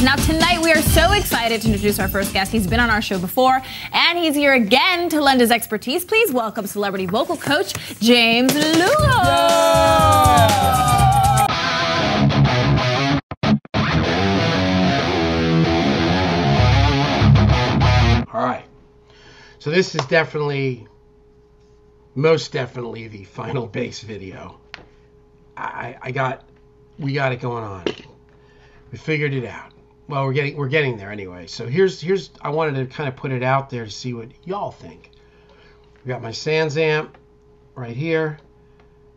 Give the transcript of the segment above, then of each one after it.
Now, tonight we are so excited to introduce our first guest. He's been on our show before, and he's here again to lend his expertise. Please welcome celebrity vocal coach James Lugo. All right. So this is definitely, most definitely the final bass video. I, I got, we got it going on. We figured it out well, we're getting we're getting there anyway. So here's here's I wanted to kind of put it out there to see what y'all think. We got my SansAmp right here,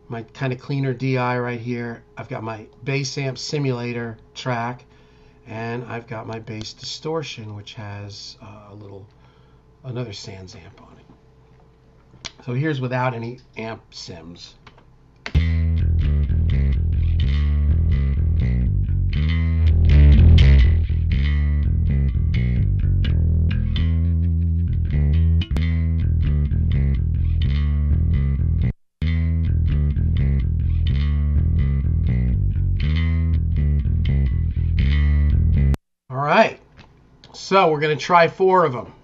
my kind of cleaner DI right here. I've got my bass amp simulator track, and I've got my bass distortion, which has uh, a little another SansAmp on it. So here's without any amp sims. So we're going to try four of them.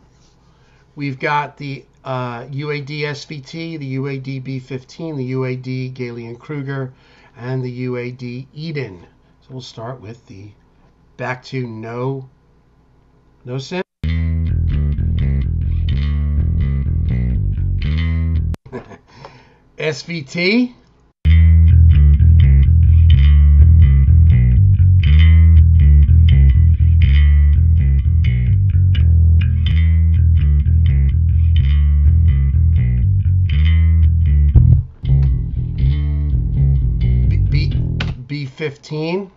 We've got the uh, UAD SVT, the UAD B15, the UAD Gallien-Krueger, and the UAD Eden. So we'll start with the back to no no sim. SVT. B15.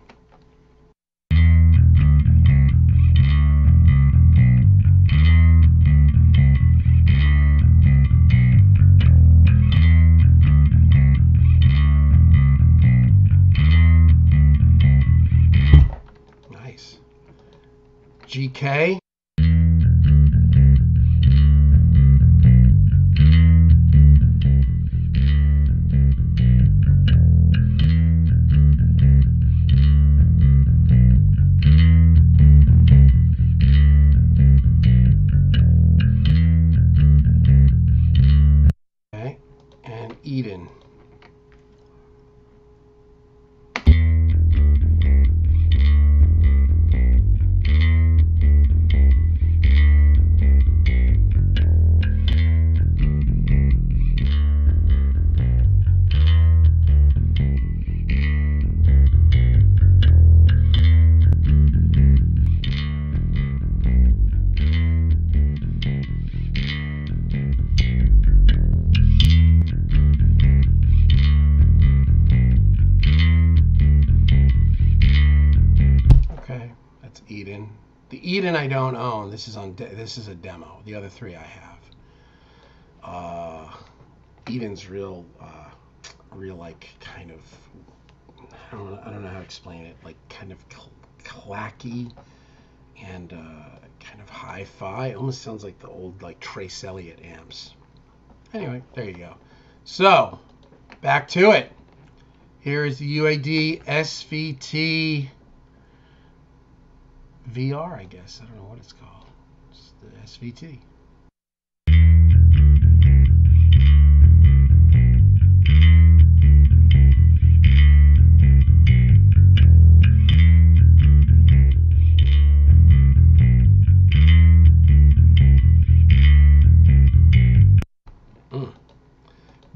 Nice. GK. Eden I don't own. This is on. this is a demo. The other three I have. Uh, Eden's real, uh, real like kind of. I don't. I don't know how to explain it. Like kind of cl- clacky and uh, kind of hi-fi. Almost sounds like the old like Trace Elliot amps. Anyway, there you go. So back to it. Here is the UAD SVT VR, I guess. I don't know what it's called. It's the SVT. Mm.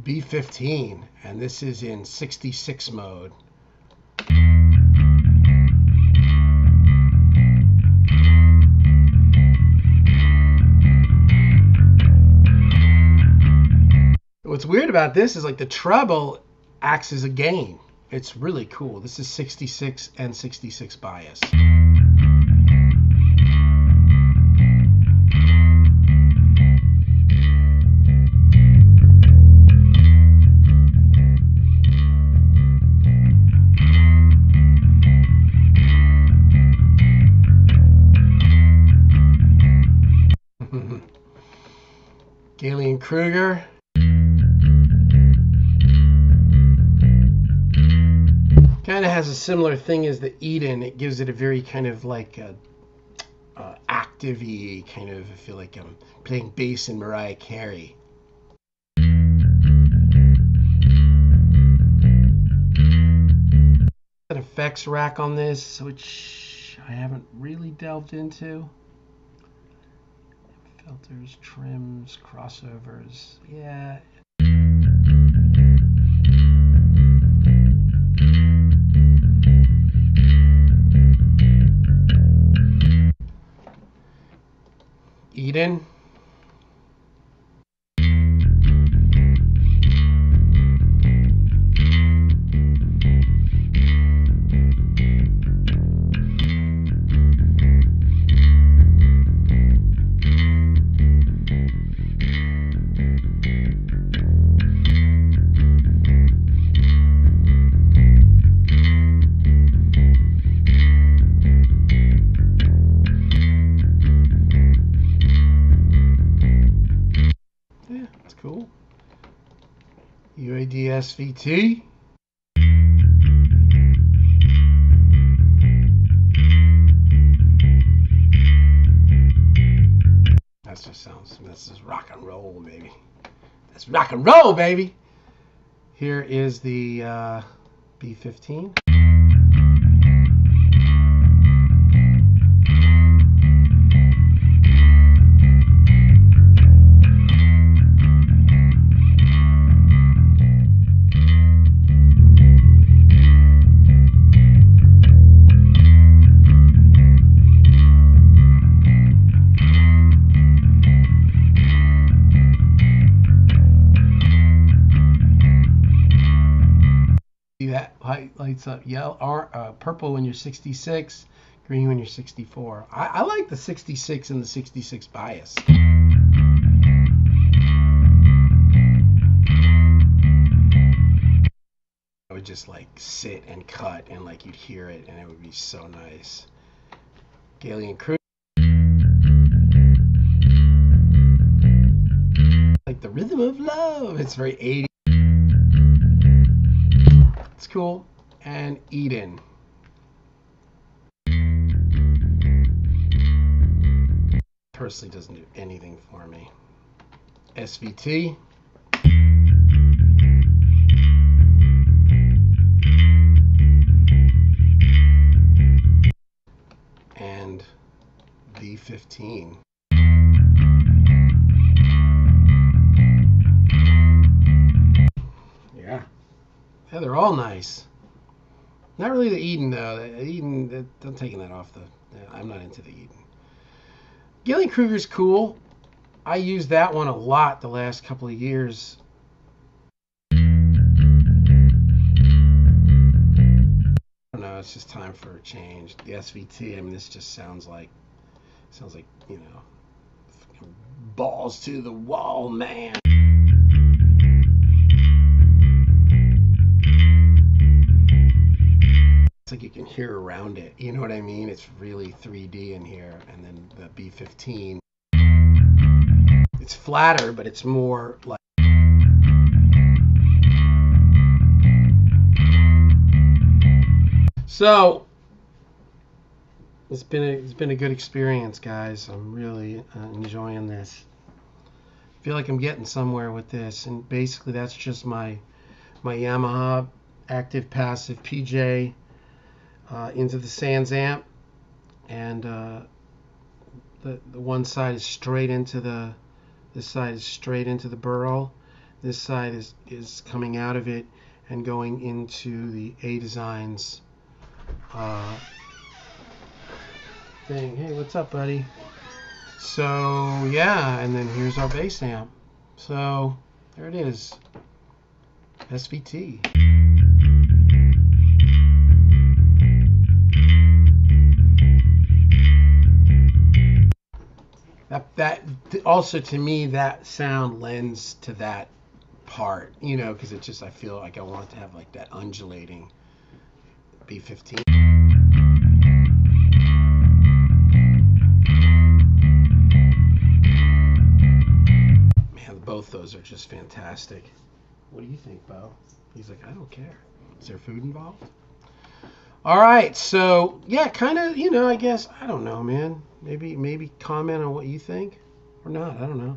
B15, and this is in 66 mode. What's weird about this is like the treble acts as a gain. It's really cool. This is 66 and 66 bias. Gallien-Krueger. Kind of has a similar thing as the Eden. It gives it a very kind of like a, uh, active kind of. I feel like I'm playing bass in Mariah Carey. An effects rack on this, which I haven't really delved into. Filters, trims, crossovers. Yeah, Eden. SVT. That just sounds, this is rock and roll, baby. That's rock and roll, baby. Here is the uh, B15. Lights up yellow or uh, purple when you're 66, green when you're 64. I, I like the 66 and the 66 bias. I would just like sit and cut and like you'd hear it and it would be so nice. Galian Crew. Like the rhythm of love. It's very 80s. It's cool. And Eden. Personally doesn't do anything for me. SVT. And B15. Yeah. Yeah, they're all nice. Not really the Eden though. Eden, I'm taking that off the. Uh, I'm not into the Eden. Gallien-Krueger's cool. I used that one a lot the last couple of years. I don't know. It's just time for a change. The SVT. I mean, this just sounds like sounds like you know, balls to the wall, man. It's like you can hear around it. You know what I mean? It's really 3D in here. And then the B15, it's flatter, but it's more like. So it's been a it's been a good experience, guys. I'm really uh, enjoying this. I feel like I'm getting somewhere with this, and basically that's just my my Yamaha active passive PJ uh, into the SansAmp, and uh, the the one side is straight into the this side is straight into the Burl. This side is is coming out of it and going into the A Designs uh, thing. Hey, what's up, buddy? So yeah, and then here's our bass amp. So there it is. SVT. That also to me that sound lends to that part, you know, because it just I feel like I want to have like that undulating B15. Man, both those are just fantastic. What do you think, Bo? He's like, I don't care. Is there food involved? All right, so yeah, kind of, you know, I guess I don't know, man. Maybe maybe comment on what you think or not. I don't know.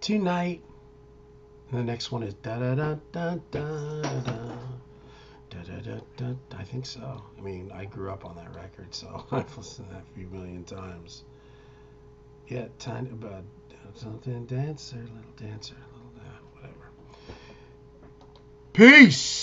Tonight, and the next one is da da da da da da. Da, da, da, da, I think so. I mean, I grew up on that record, so I've listened to that a few million times. Yeah, tiny about something dancer, little dancer, little uh, whatever. Peace.